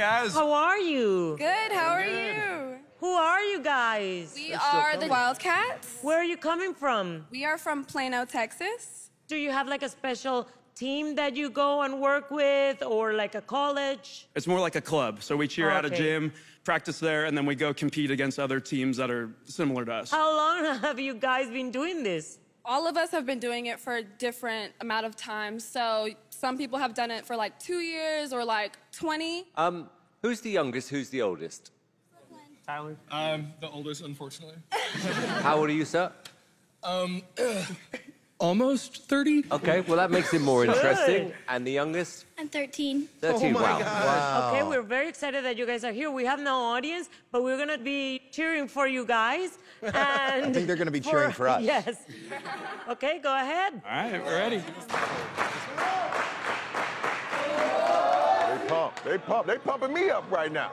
guys? How are you? Good, how are you? Who are you guys? We are the Wildcats. Where are you coming from? We are from Plano, Texas. Do you have like a special team that you go and work with or like a college? It's more like a club. So we cheer at a gym, practice there, and then we go compete against other teams that are similar to us. How long have you guys been doing this? All of us have been doing it for a different amount of time. So some people have done it for like two years or like 20. Um, who's the youngest? Who's the oldest? Tyler? I'm the oldest, unfortunately. How old are you, sir? Um, almost 30. Okay, well that makes it more interesting. And the youngest? I'm 13. 13. wow. Wow. Okay, we're very excited that you guys are here. We have no audience, but we're gonna be cheering for you guys. And I think they're gonna be cheering for us. Yes. Okay, go ahead. All right, we're ready. They pump. They pump. They pumping me up right now.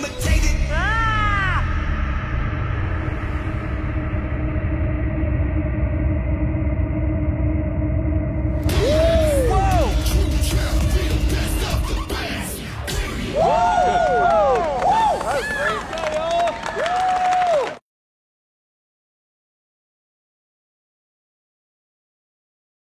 magnetic.